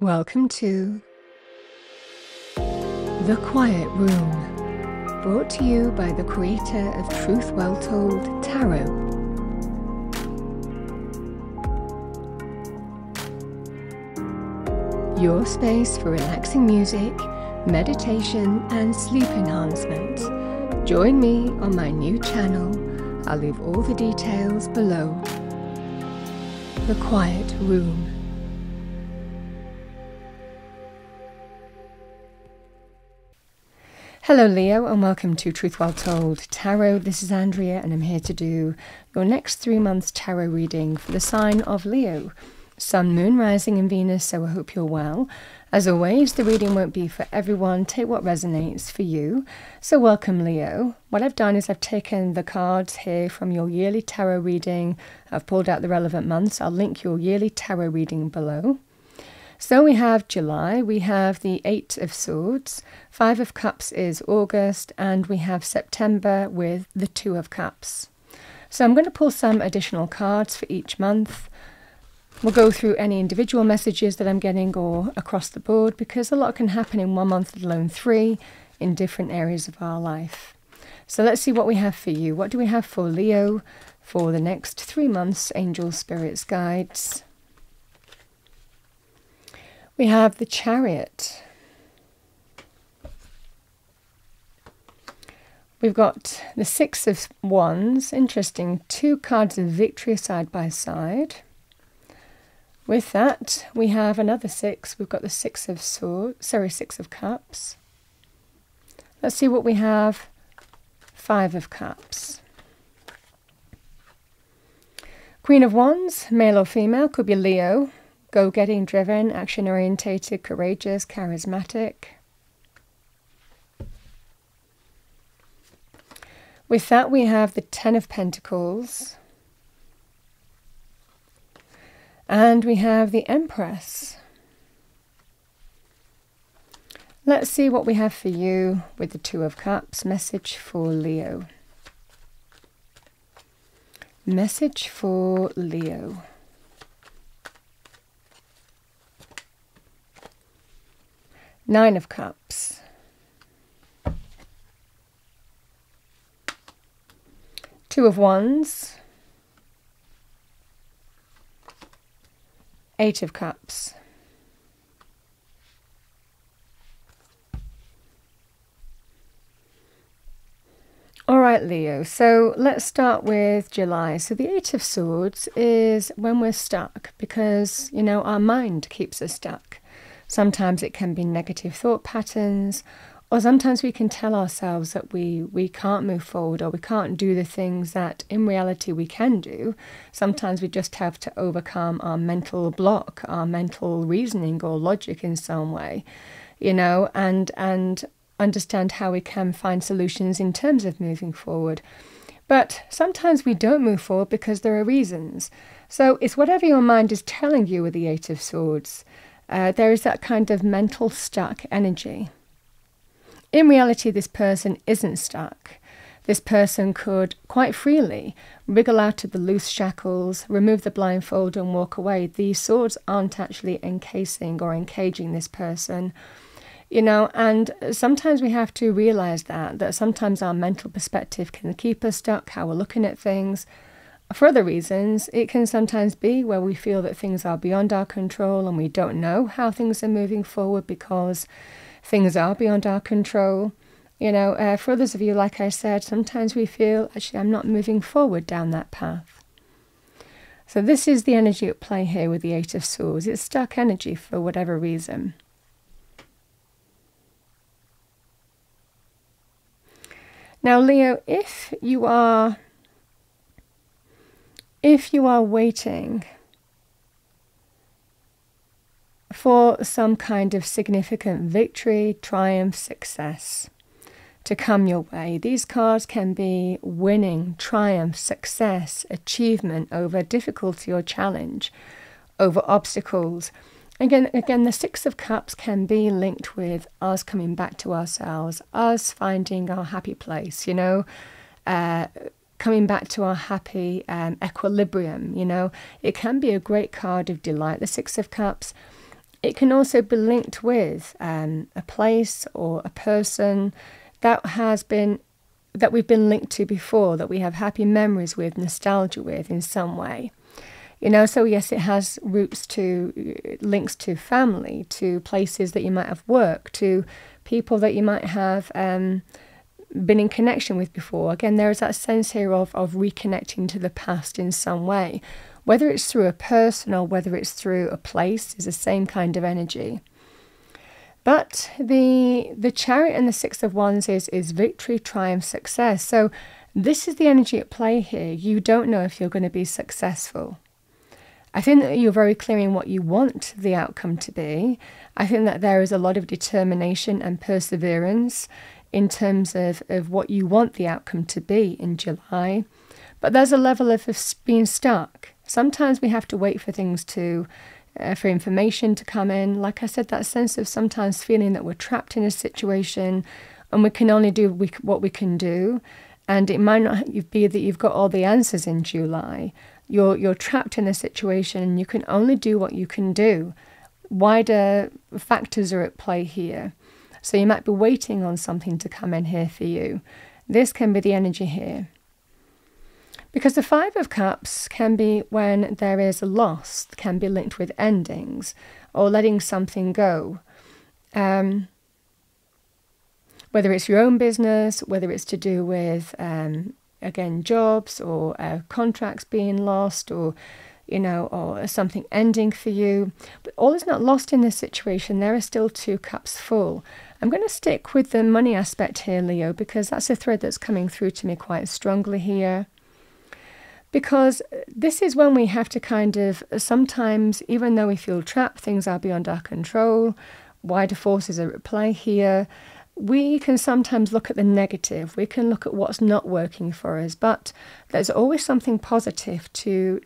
Welcome to The Quiet Room, brought to you by the creator of Truth Well Told Tarot. Your space for relaxing music, meditation, and sleep enhancement. Join me on my new channel. I'll leave all the details below. The Quiet Room. Hello, Leo, and welcome to Truth Well Told Tarot. This is Andrea, and I'm here to do your next three months tarot reading for the sign of Leo. Sun, Moon, Rising, and Venus, so I hope you're well. As always, the reading won't be for everyone. Take what resonates for you. So, welcome, Leo. What I've done is I've taken the cards here from your yearly tarot reading. I've pulled out the relevant months. I'll link your yearly tarot reading below. So we have July, we have the Eight of Swords, Five of Cups is August, and we have September with the Two of Cups. So I'm going to pull some additional cards for each month. We'll go through any individual messages that I'm getting or across the board because a lot can happen in one month, alone three, in different areas of our life. So let's see what we have for you. What do we have for Leo for the next three months? Angel spirits, guides. We have the chariot. We've got the Six of Wands. Interesting. Two cards of victory side by side. With that, we have another six. We've got the Six of Swords, sorry, Six of Cups. Let's see what we have. Five of Cups. Queen of Wands, male or female, could be Leo go getting, driven, action orientated, courageous, charismatic. With that, we have the Ten of Pentacles. And we have the Empress. Let's see what we have for you with the Two of Cups. Message for Leo. Message for Leo. Nine of Cups. Two of Wands. Eight of Cups. All right, Leo. So let's start with July. So the Eight of Swords is when we're stuck because, you know, our mind keeps us stuck. Sometimes it can be negative thought patterns, or sometimes we can tell ourselves that we, we can't move forward or we can't do the things that in reality we can do. Sometimes we just have to overcome our mental block, our mental reasoning or logic in some way, you know, and and understand how we can find solutions in terms of moving forward. But sometimes we don't move forward because there are reasons. So it's whatever your mind is telling you with the Eight of Swords. Uh, there is that kind of mental stuck energy. In reality, this person isn't stuck. This person could quite freely wriggle out of the loose shackles, remove the blindfold, and walk away. These swords aren't actually encasing or encaging this person. You know, and sometimes we have to realize that, that sometimes our mental perspective can keep us stuck, how we're looking at things, for other reasons, it can sometimes be where we feel that things are beyond our control and we don't know how things are moving forward because things are beyond our control. You know, uh, for others of you, like I said, sometimes we feel actually I'm not moving forward down that path. So, this is the energy at play here with the Eight of Swords. It's stuck energy for whatever reason. Now, Leo, if you are if you are waiting for some kind of significant victory, triumph, success to come your way, these cards can be winning, triumph, success, achievement over difficulty or challenge, over obstacles. Again, again, the Six of Cups can be linked with us coming back to ourselves, us finding our happy place, you know, uh, coming back to our happy um, equilibrium. You know, it can be a great card of delight, the Six of Cups. It can also be linked with um, a place or a person that has been that we've been linked to before, that we have happy memories with, nostalgia with in some way. You know, so yes, it has roots to links to family, to places that you might have worked, to people that you might have um, been in connection with before. Again, there is that sense here of, of reconnecting to the past in some way. Whether it's through a person or whether it's through a place, is the same kind of energy. But the the chariot and the six of wands is is victory, triumph, success. So this is the energy at play here. You don't know if you're going to be successful. I think that you're very clear in what you want the outcome to be. I think that there is a lot of determination and perseverance in terms of, of what you want the outcome to be in July. But there's a level of, of being stuck. Sometimes we have to wait for things to, uh, for information to come in. Like I said, that sense of sometimes feeling that we're trapped in a situation and we can only do we, what we can do. And it might not be that you've got all the answers in July, you're you're trapped in a situation and you can only do what you can do. Wider factors are at play here. So you might be waiting on something to come in here for you. This can be the energy here. Because the Five of Cups can be when there is a loss, can be linked with endings or letting something go. Um, whether it's your own business, whether it's to do with um, again jobs or uh, contracts being lost or you know or something ending for you but all is not lost in this situation there are still two cups full i'm going to stick with the money aspect here leo because that's a thread that's coming through to me quite strongly here. Because this is when we have to kind of sometimes even though we feel trapped things are beyond our control wider forces are at play here we can sometimes look at the negative, we can look at what's not working for us, but there's always something positive to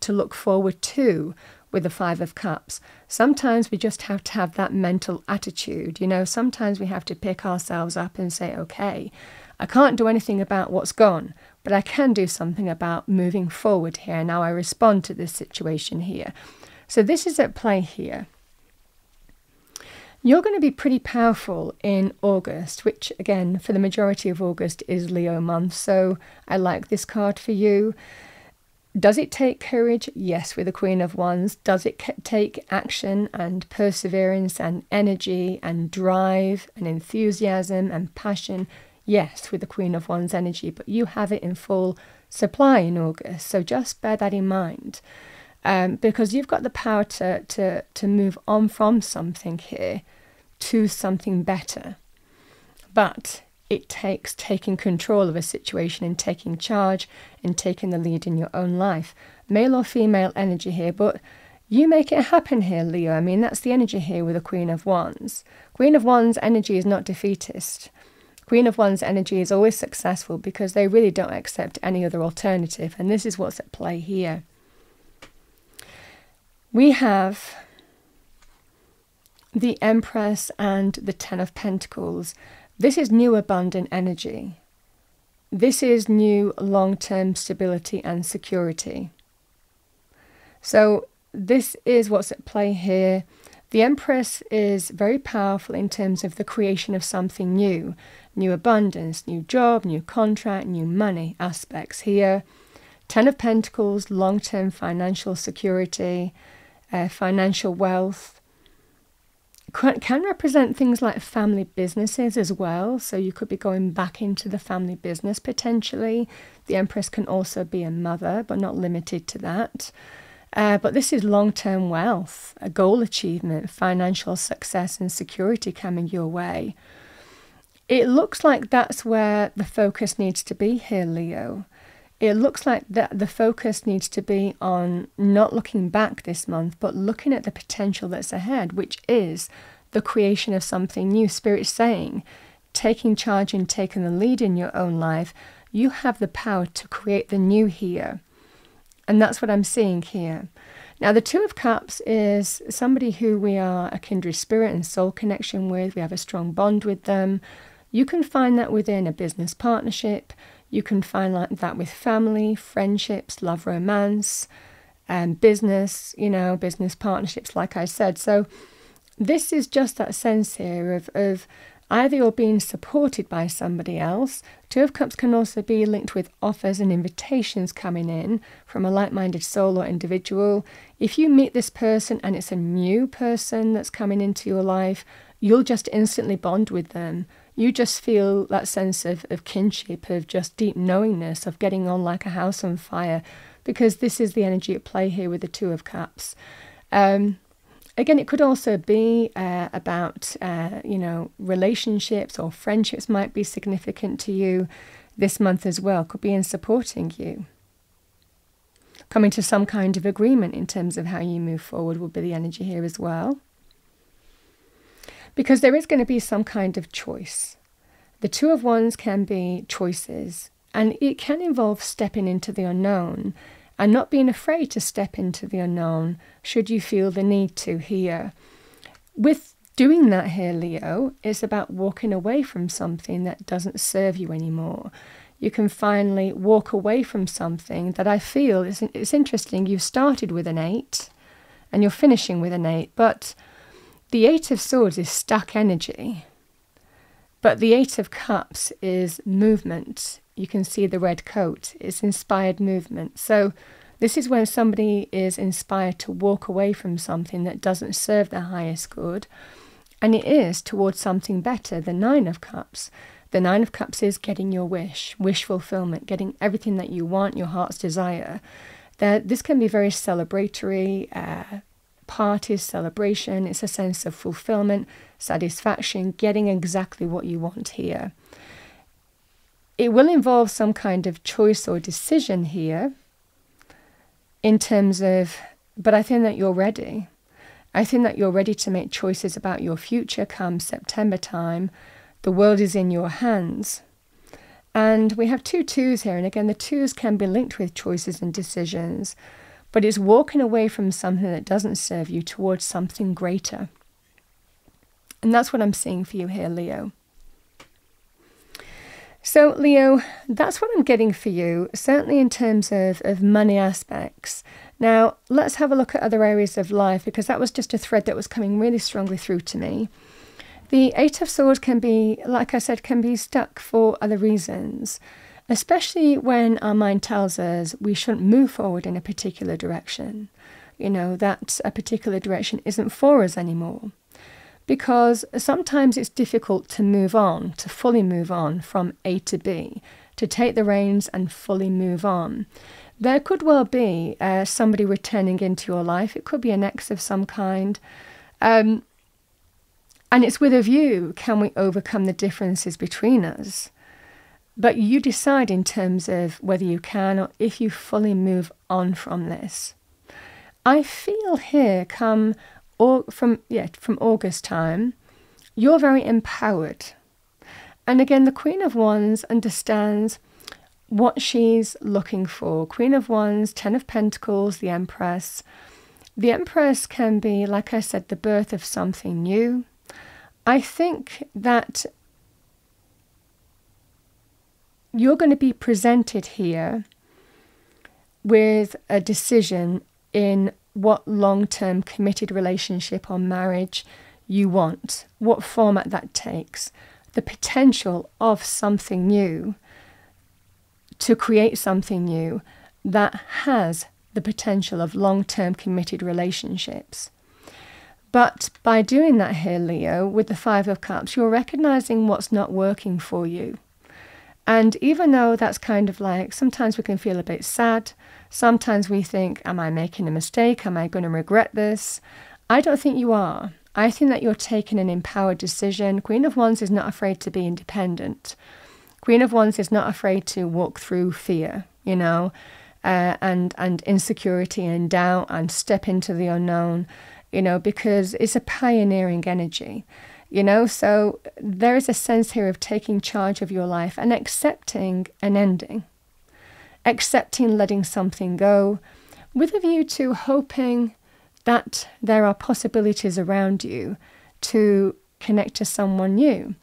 to look forward to with the 5 of cups. Sometimes we just have to have that mental attitude. You know, sometimes we have to pick ourselves up and say, "Okay, I can't do anything about what's gone, but I can do something about moving forward here. Now I respond to this situation here." So this is at play here. You're going to be pretty powerful in August, which again, for the majority of August, is Leo month. So I like this card for you. Does it take courage? Yes, with the Queen of Wands. Does it take action and perseverance and energy and drive and enthusiasm and passion? Yes, with the Queen of Wands energy, but you have it in full supply in August. So just bear that in mind um, because you've got the power to, to, to move on from something here to something better. But it takes taking control of a situation and taking charge and taking the lead in your own life. Male or female energy here, but you make it happen here, Leo. I mean, that's the energy here with the Queen of Wands. Queen of Wands energy is not defeatist. Queen of Wands energy is always successful because they really don't accept any other alternative, and this is what's at play here we have the Empress and the Ten of Pentacles. This is new abundant energy. This is new long term stability and security. So, this is what's at play here. The Empress is very powerful in terms of the creation of something new new abundance, new job, new contract, new money aspects here. Ten of Pentacles, long term financial security uh, financial wealth. Can represent things like family businesses as well. So you could be going back into the family business potentially. The Empress can also be a mother, but not limited to that. Uh, but this is long term wealth, a goal achievement, financial success, and security coming your way. It looks like that's where the focus needs to be here, Leo it looks like that the focus needs to be on not looking back this month, but looking at the potential that's ahead, which is the creation of something new. Spirit saying, taking charge and taking the lead in your own life, you have the power to create the new here. And that's what I'm seeing here. Now, the Two of Cups is somebody who we are a kindred spirit and soul connection with. We have a strong bond with them. You can find that within a business partnership. You can find like that with family, friendships, love, romance, and um, business, you know, business partnerships, like I said. So this is just that sense here of, of either you're being supported by somebody else. Two of Cups can also be linked with offers and invitations coming in from a like minded soul or individual. If you meet this person and it's a new person that's coming into your life, you'll just instantly bond with them. You just feel that sense of, of kinship, of just deep knowingness, of getting on like a house on fire, because this is the energy at play here with the Two of Cups. Um, again, it could also be uh, about, uh, you know, relationships or friendships might be significant to you this month as well, could be in supporting you. Coming to some kind of agreement in terms of how you move forward will be the energy here as well because there is going to be some kind of choice. The Two of Wands can be choices, and it can involve stepping into the unknown and not being afraid to step into the unknown should you feel the need to here. With doing that here, Leo, it's about walking away from something that doesn't serve you anymore. You can finally walk away from something that I feel is it's interesting. You started with an eight and you're finishing with an eight, but the Eight of Swords is stuck energy, but the Eight of Cups is movement. You can see the red coat, it's inspired movement. So, this is when somebody is inspired to walk away from something that doesn't serve their highest good, and it is towards something better. The Nine of Cups. The Nine of Cups is getting your wish, wish fulfillment, getting everything that you want, your heart's desire. That this can be very celebratory, uh, parties, celebration. It's a sense of fulfillment, satisfaction, getting exactly what you want here. It will involve some kind of choice or decision here in terms of, but I think that you're ready. I think that you're ready to make choices about your future come September time. The world is in your hands. And we have two twos here. And again, the twos can be linked with choices and decisions but it's walking away from something that doesn't serve you towards something greater. And that's what I'm seeing for you here, Leo. So, Leo, that's what I'm getting for you, certainly in terms of, of money aspects. Now, let's have a look at other areas of life because that was just a thread that was coming really strongly through to me. The Eight of Swords can be, like I said, can be stuck for other reasons especially when our mind tells us we shouldn't move forward in a particular direction, you know, that a particular direction isn't for us anymore. Because sometimes it's difficult to move on, to fully move on from A to B, to take the reins and fully move on. There could well be uh, somebody returning into your life, it could be an ex of some kind. Um, and it's with a view can we overcome the differences between us? But you decide in terms of whether you can or if you fully move on from this. I feel here come or from yeah from August time, you're very empowered. And again, the Queen of Wands understands what she's looking for. Queen of Wands, Ten of Pentacles, the Empress. The Empress can be, like I said, the birth of something new. I think that you're going to be presented here with a decision in what long term committed relationship or marriage you want, what format that takes, the potential of something new to create something new that has the potential of long term committed relationships. But by doing that here, Leo, with the Five of Cups, you're recognizing what's not working for you. And even though that's kind of like sometimes we can feel a bit sad, sometimes we think, Am I making a mistake? Am I going to regret this? I don't think you are. I think that you're taking an empowered decision. Queen of Wands is not afraid to be independent. Queen of Wands is not afraid to walk through fear, you know, uh, and and insecurity and doubt and step into the unknown, you know, because it's a pioneering energy you know so there is a sense here of taking charge of your life and accepting an ending accepting letting something go with a view to hoping that there are possibilities around you to connect to someone new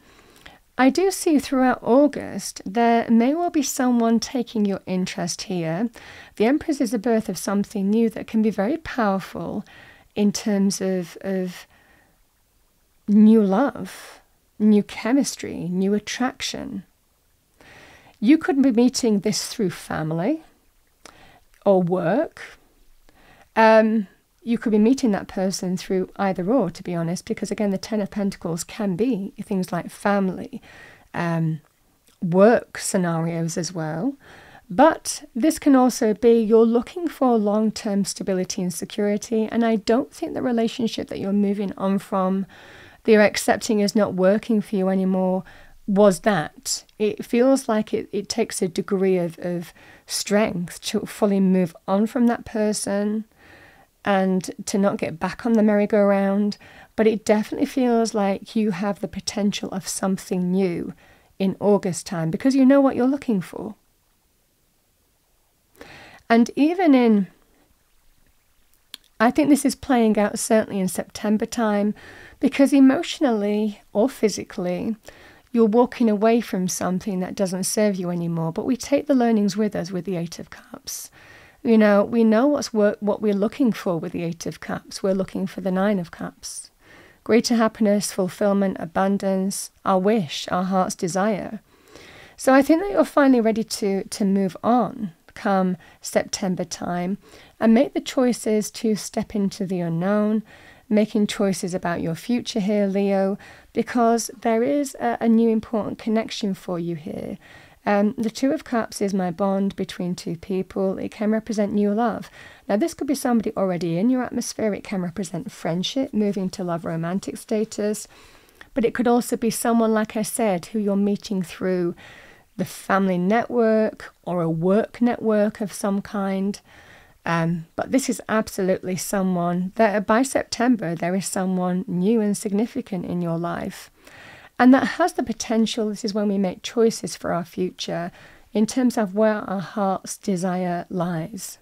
I do see throughout August there may well be someone taking your interest here. The Empress is the birth of something new that can be very powerful in terms of, of new love, new chemistry, new attraction. You could be meeting this through family or work. Um, you could be meeting that person through either or, to be honest, because again, the Ten of Pentacles can be things like family, um, work scenarios as well. But this can also be you're looking for long term stability and security. And I don't think the relationship that you're moving on from, that you're accepting is not working for you anymore, was that. It feels like it, it takes a degree of, of strength to fully move on from that person and to not get back on the merry-go-round, but it definitely feels like you have the potential of something new in August time because you know what you're looking for. And even in, I think this is playing out certainly in September time because emotionally or physically, you're walking away from something that doesn't serve you anymore. But we take the learnings with us with the Eight of Cups. You know, we know what's what we're looking for with the Eight of Cups. We're looking for the Nine of Cups. Greater happiness, fulfillment, abundance, our wish, our heart's desire. So I think that you're finally ready to, to move on come September time and make the choices to step into the unknown, making choices about your future here, Leo, because there is a, a new important connection for you here. Um, the Two of Cups is my bond between two people. It can represent new love. Now, this could be somebody already in your atmosphere. It can represent friendship, moving to love romantic status. But it could also be someone, like I said, who you're meeting through the family network or a work network of some kind. Um, but this is absolutely someone that by September, there is someone new and significant in your life. And that has the potential, this is when we make choices for our future in terms of where our heart's desire lies.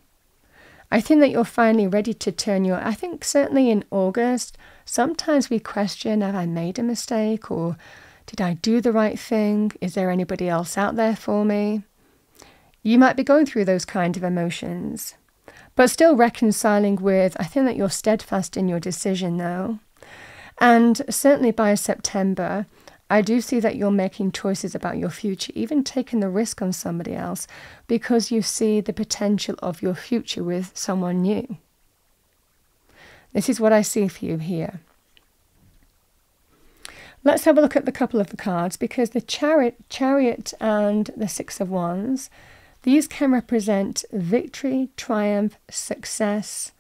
I think that you're finally ready to turn your, I think certainly in August, sometimes we question have I made a mistake or did I do the right thing? Is there anybody else out there for me? You might be going through those kind of emotions, but still reconciling with, I think that you're steadfast in your decision though. And certainly by September, I do see that you're making choices about your future, even taking the risk on somebody else, because you see the potential of your future with someone new. This is what I see for you here. Let's have a look at the couple of the cards because the chariot, chariot and the six of wands, these can represent victory, triumph, success.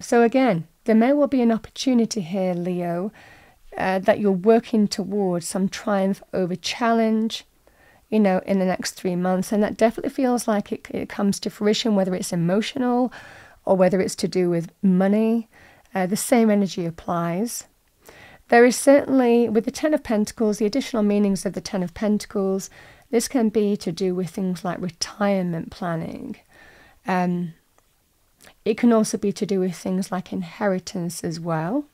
So again, there may well be an opportunity here, Leo, uh, that you're working towards some triumph over challenge, you know, in the next three months. And that definitely feels like it, it comes to fruition, whether it's emotional or whether it's to do with money. Uh, the same energy applies. There is certainly, with the Ten of Pentacles, the additional meanings of the Ten of Pentacles, this can be to do with things like retirement planning. Um, it can also be to do with things like inheritance as well.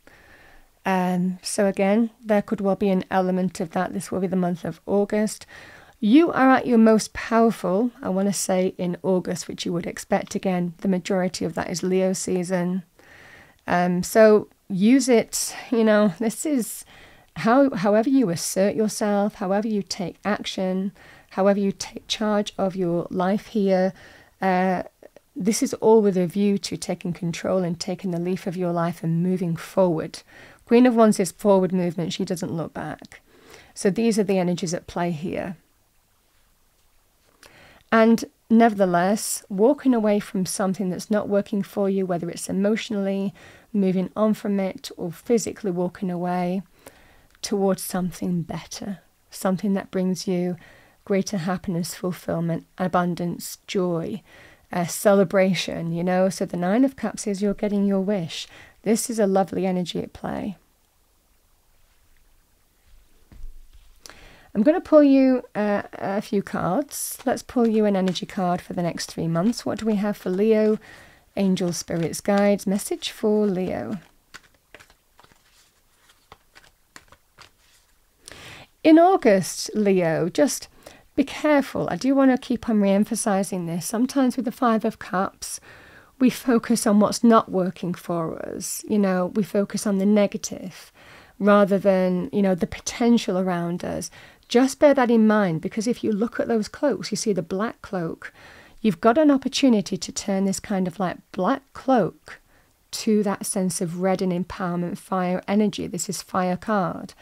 Um, so again, there could well be an element of that. This will be the month of August. You are at your most powerful, I want to say, in August, which you would expect. Again, the majority of that is Leo season. Um, so use it. You know, this is how, however you assert yourself, however you take action, however you take charge of your life here. Uh, this is all with a view to taking control and taking the leaf of your life and moving forward Queen of Wands is forward movement, she doesn't look back. So these are the energies at play here. And nevertheless, walking away from something that's not working for you, whether it's emotionally, moving on from it, or physically walking away towards something better, something that brings you greater happiness, fulfillment, abundance, joy, a celebration, you know. So the Nine of Cups is you're getting your wish. This is a lovely energy at play. I'm going to pull you uh, a few cards. Let's pull you an energy card for the next three months. What do we have for Leo? Angel Spirits Guides. Message for Leo. In August, Leo, just be careful. I do want to keep on re emphasizing this. Sometimes with the Five of Cups, we focus on what's not working for us. You know, we focus on the negative rather than, you know, the potential around us. Just bear that in mind because if you look at those cloaks, you see the black cloak, you've got an opportunity to turn this kind of like black cloak to that sense of red and empowerment, fire energy. This is fire card.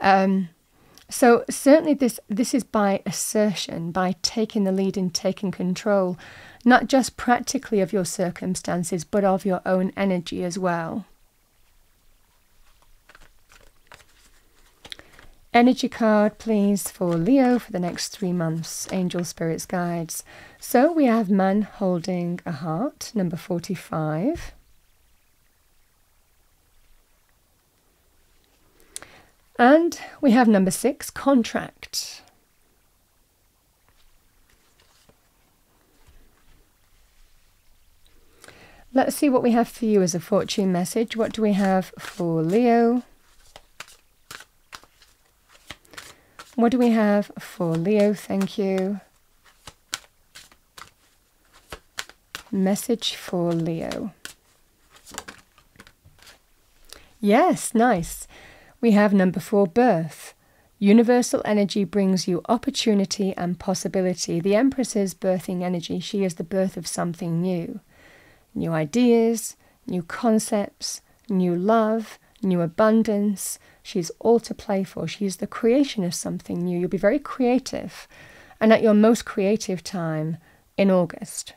Um, so certainly this this is by assertion, by taking the lead and taking control, not just practically of your circumstances, but of your own energy as well. Energy card, please, for Leo for the next three months. Angel Spirits Guides. So we have Man holding a heart, number 45. And we have number six, contract. Let's see what we have for you as a fortune message. What do we have for Leo? What do we have for Leo? Thank you. Message for Leo. Yes, nice. We have number four, birth. Universal energy brings you opportunity and possibility. The Empress is birthing energy. She is the birth of something new. New ideas, new concepts, new love, new abundance. She's all to play for. She's the creation of something new. You'll be very creative and at your most creative time in August.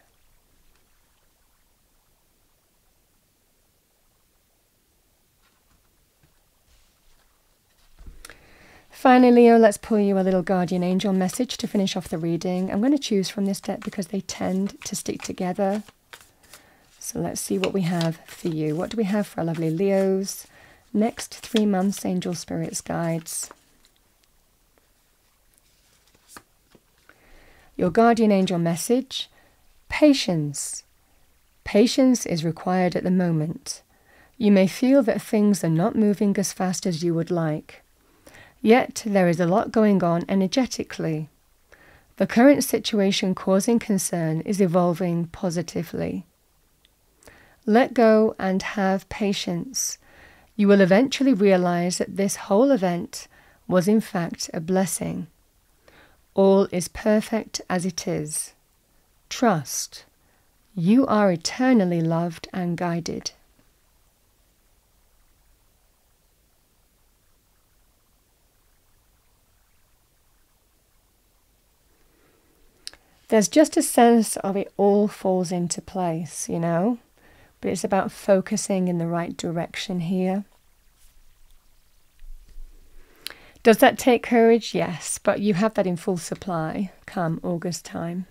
Finally, Leo, let's pull you a little guardian angel message to finish off the reading. I'm going to choose from this deck because they tend to stick together. So let's see what we have for you. What do we have for our lovely Leos? Next three months, angel spirits guides. Your guardian angel message patience. Patience is required at the moment. You may feel that things are not moving as fast as you would like. Yet there is a lot going on energetically. The current situation causing concern is evolving positively. Let go and have patience. You will eventually realize that this whole event was in fact a blessing. All is perfect as it is. Trust. You are eternally loved and guided. There's just a sense of it all falls into place, you know? But it's about focusing in the right direction here. Does that take courage? Yes, but you have that in full supply come August time.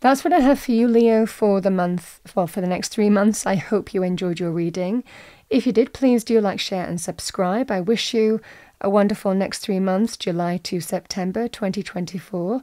That's what I have for you, Leo, for the month, well, for the next three months. I hope you enjoyed your reading. If you did, please do like, share, and subscribe. I wish you a wonderful next three months, July to September 2024